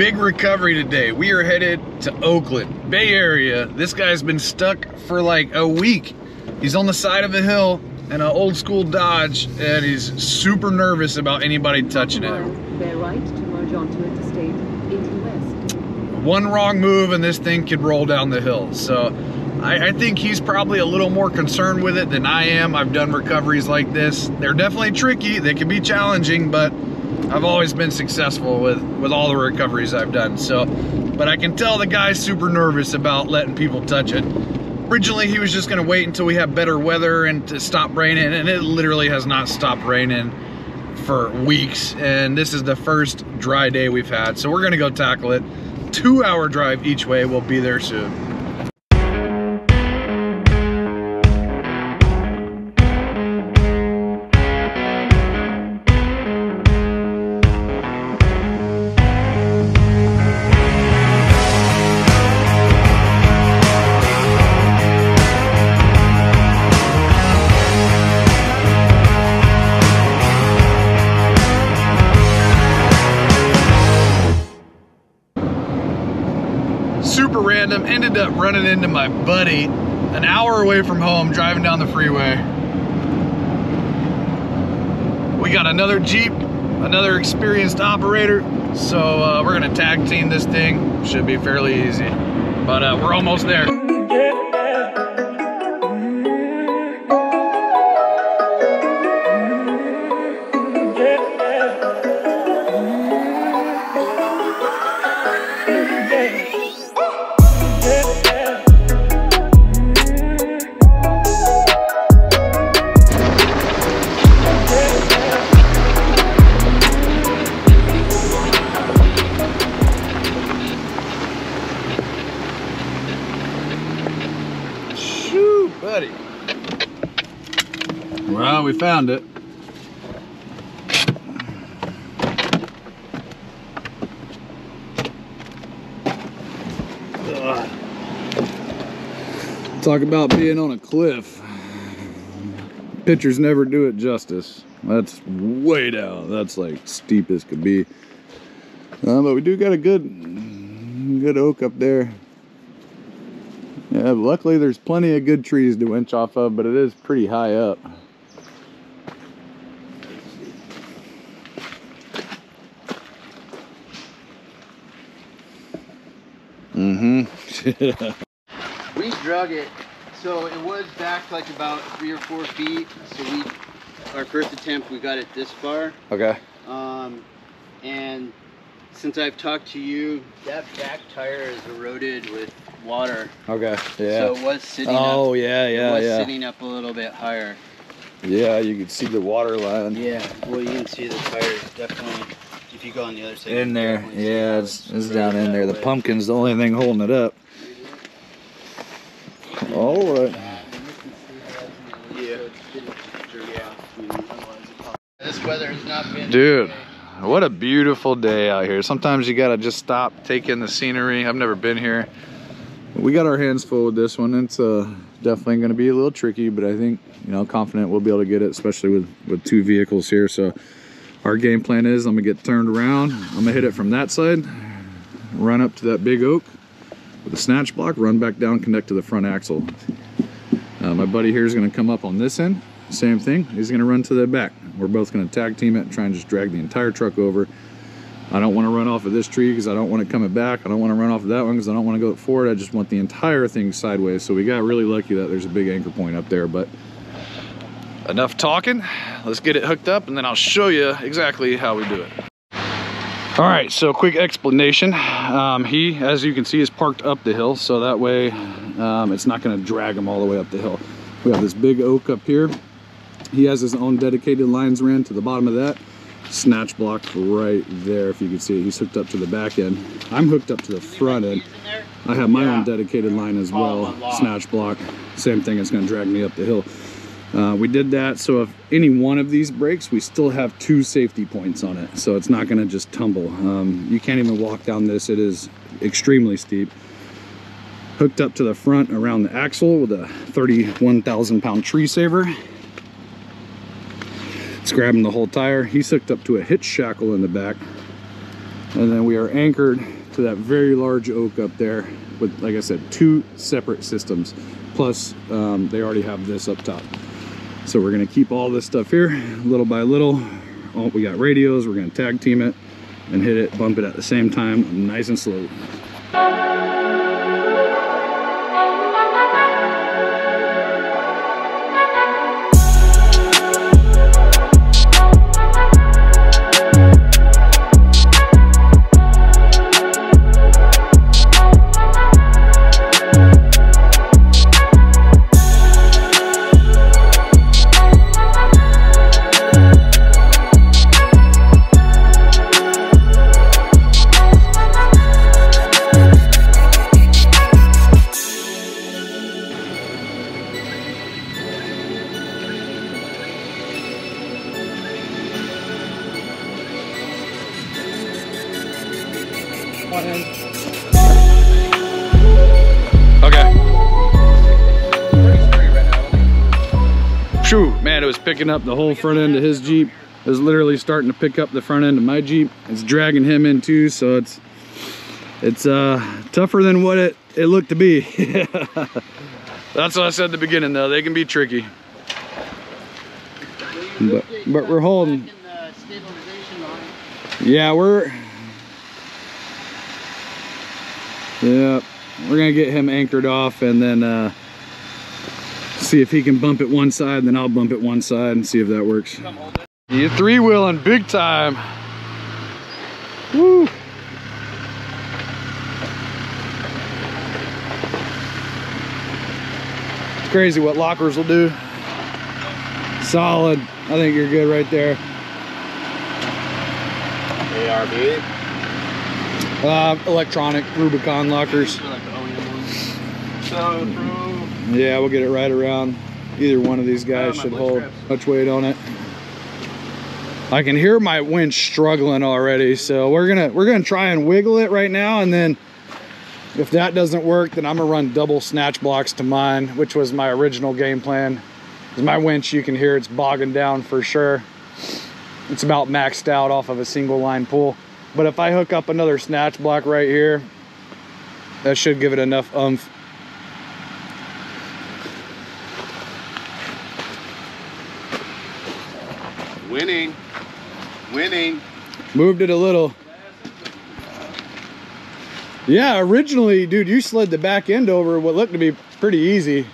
big recovery today. We are headed to Oakland, Bay Area. This guy's been stuck for like a week. He's on the side of a hill in an old school Dodge and he's super nervous about anybody touching it. Bear right to merge onto Interstate 80 West. One wrong move and this thing could roll down the hill. So I, I think he's probably a little more concerned with it than I am. I've done recoveries like this. They're definitely tricky. They can be challenging, but I've always been successful with, with all the recoveries I've done. So, but I can tell the guy's super nervous about letting people touch it. Originally, he was just gonna wait until we have better weather and to stop raining, and it literally has not stopped raining for weeks. And this is the first dry day we've had. So we're gonna go tackle it. Two hour drive each way, we'll be there soon. Random. Ended up running into my buddy an hour away from home driving down the freeway. We got another Jeep, another experienced operator. So uh, we're gonna tag team this thing. Should be fairly easy. But uh, we're almost there. We found it. Ugh. Talk about being on a cliff. Pictures never do it justice. That's way down. That's like steep as could be. Uh, but we do got a good, good oak up there. Yeah, luckily there's plenty of good trees to winch off of, but it is pretty high up. Mm-hmm. We drug it, so it was back like about three or four feet. So we, our first attempt, we got it this far. okay. Um, and since I've talked to you, that back tire is eroded with water. Okay. Yeah. So it was sitting Oh up. yeah, yeah, it was yeah. sitting up a little bit higher. Yeah, you can see the water line. Yeah. Well, you can see the tire is definitely. If you go on the other side. In there. Yeah, it's, it's down in there. The way. pumpkin's the only thing holding it up. All right. Yeah. This weather has not been. Dude, what a beautiful day out here. Sometimes you gotta just stop, take in the scenery. I've never been here. We got our hands full with this one. It's uh, definitely gonna be a little tricky, but I think, you know, confident we'll be able to get it, especially with, with two vehicles here. So our game plan is I'm gonna get turned around. I'm gonna hit it from that side, run up to that big oak with a snatch block, run back down, connect to the front axle. Uh, my buddy here is gonna come up on this end, same thing. He's gonna run to the back. We're both gonna tag team it and try and just drag the entire truck over. I don't wanna run off of this tree because I don't want to come it back. I don't wanna run off of that one because I don't wanna go forward. I just want the entire thing sideways. So we got really lucky that there's a big anchor point up there, but enough talking. Let's get it hooked up and then I'll show you exactly how we do it. All right, so quick explanation. Um, he, as you can see, is parked up the hill, so that way um, it's not gonna drag him all the way up the hill. We have this big oak up here. He has his own dedicated lines ran to the bottom of that. Snatch block right there, if you can see it. He's hooked up to the back end. I'm hooked up to the front end. I have my own dedicated line as well, snatch block. Same thing, it's gonna drag me up the hill. Uh, we did that so if any one of these breaks, we still have two safety points on it. So it's not gonna just tumble. Um, you can't even walk down this, it is extremely steep. Hooked up to the front around the axle with a 31,000 pound tree saver. It's grabbing the whole tire. He's hooked up to a hitch shackle in the back. And then we are anchored to that very large oak up there with, like I said, two separate systems. Plus, um, they already have this up top. So we're gonna keep all this stuff here little by little. Oh, we got radios, we're gonna tag team it and hit it, bump it at the same time, nice and slow. Picking up the whole front end of his Jeep. Was literally starting to pick up the front end of my Jeep. It's dragging him in too, so it's it's uh, tougher than what it, it looked to be. That's what I said at the beginning though, they can be tricky. But, but we're holding, yeah, we're, yeah, we're gonna get him anchored off and then uh, see if he can bump it one side, then I'll bump it one side and see if that works. You're three wheeling big time. Woo. It's crazy what lockers will do. Solid. I think you're good right there. ARB. Uh, electronic Rubicon lockers. like the OEM ones. So through Yeah, we'll get it right around. Either one of these guys Uh, should hold straps. much weight on it. I can hear my winch struggling already, so we're gonna we're gonna try and wiggle it right now, and then if that doesn't work, then I'm gonna run double snatch blocks to mine, which was my original game plan. 'Cause my winch, you can hear it's bogging down for sure. It's about maxed out off of a single line pull. But if I hook up another snatch block right here, that should give it enough umph Moved it a little. Yeah, originally, dude, you slid the back end over what looked to be pretty easy.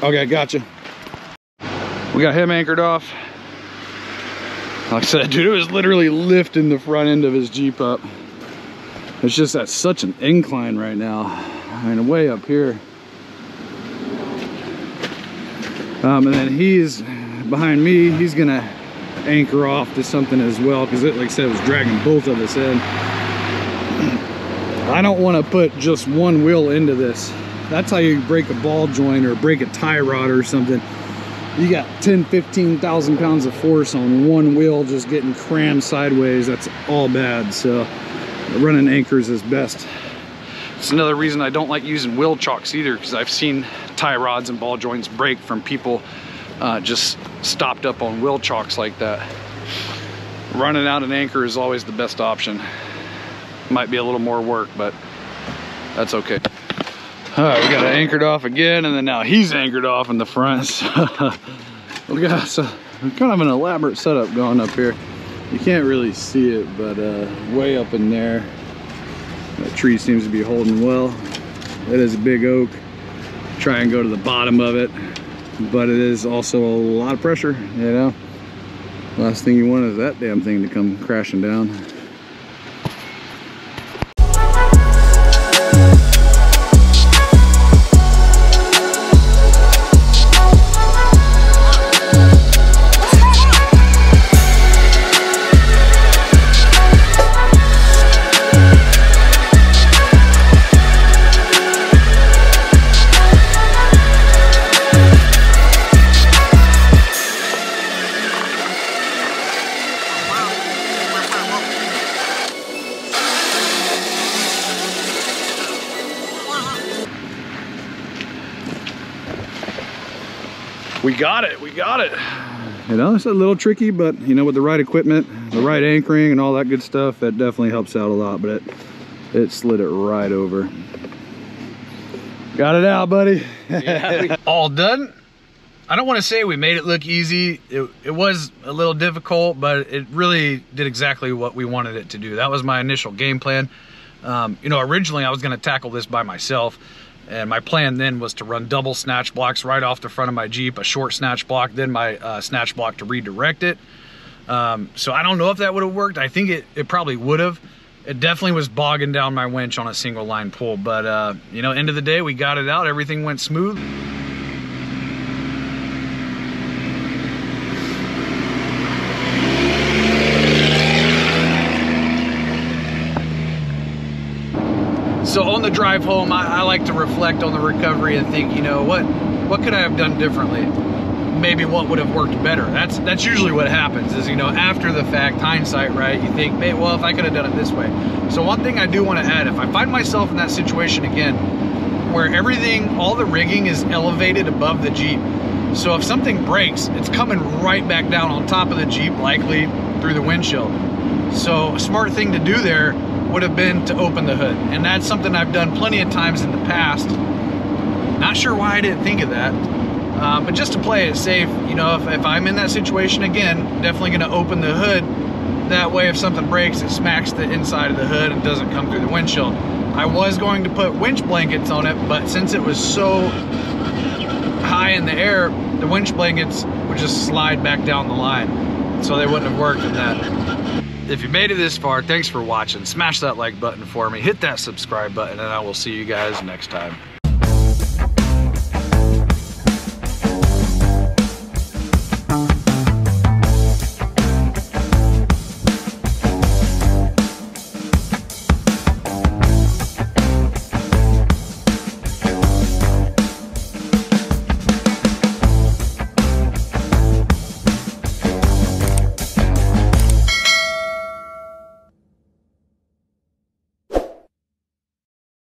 Okay, gotcha. We got him anchored off. Like I said, dude, it was literally lifting the front end of his Jeep up. It's just at such an incline right now. I mean, way up here. Um, and then he's behind me, he's gonna anchor off to something as well because it, like I said, was dragging both of us in. I don't want to put just one wheel into this. That's how you break a ball joint or break a tie rod or something. You got 10, 15,000 pounds of force on one wheel just getting crammed sideways. That's all bad. So running anchors is best. It's another reason I don't like using wheel chocks either because I've seen tie rods and ball joints break from people uh, just stopped up on wheel chocks like that. Running out an anchor is always the best option. Might be a little more work, but that's okay. All right, we got it anchored off again, and then now he's anchored off in the front. So we got so kind of an elaborate setup going up here. You can't really see it, but uh, way up in there, that tree seems to be holding well. It is a big oak. Try and go to the bottom of it, but it is also a lot of pressure, you know. Last thing you want is that damn thing to come crashing down. We got it, we got it. you know, it's a little tricky, but you know, with the right equipment, the right anchoring and all that good stuff, that definitely helps out a lot, but it, it slid it right over. Got it out, buddy. Yeah. all done. I don't want to say we made it look easy. It, it was a little difficult, but it really did exactly what we wanted it to do. That was my initial game plan. Um, you know, originally I was going to tackle this by myself, and my plan then was to run double snatch blocks right off the front of my Jeep, a short snatch block, then my uh, snatch block to redirect it. Um, so I don't know if that would have worked. I think it, it probably would have. It definitely was bogging down my winch on a single line pull, but uh, you know, end of the day, we got it out. Everything went smooth. So on the drive home, I, I, like to reflect on the recovery and think, you know, what what could I have done differently? Maybe what would have worked better. That's that's usually what happens is, you know, after the fact, hindsight, right? You think, well, if I could have done it this way. So one thing I do want to add, if I find myself in that situation again, where everything, all the rigging is elevated above the Jeep. So if something breaks, it's coming right back down on top of the Jeep, likely through the windshield. So a smart thing to do there would have been to open the hood. And that's something I've done plenty of times in the past. Not sure why I didn't think of that. Uh, but just to play it safe, you know, if, if I'm in that situation again, definitely to open the hood. That way, if something breaks, it smacks the inside of the hood and doesn't come through the windshield. I was going to put winch blankets on it, but since it was so high in the air, the winch blankets would just slide back down the line. So they wouldn't have worked in that. If you made it this far, thanks for watching. Smash that like button for me. Hit that subscribe button, and I will see you guys next time.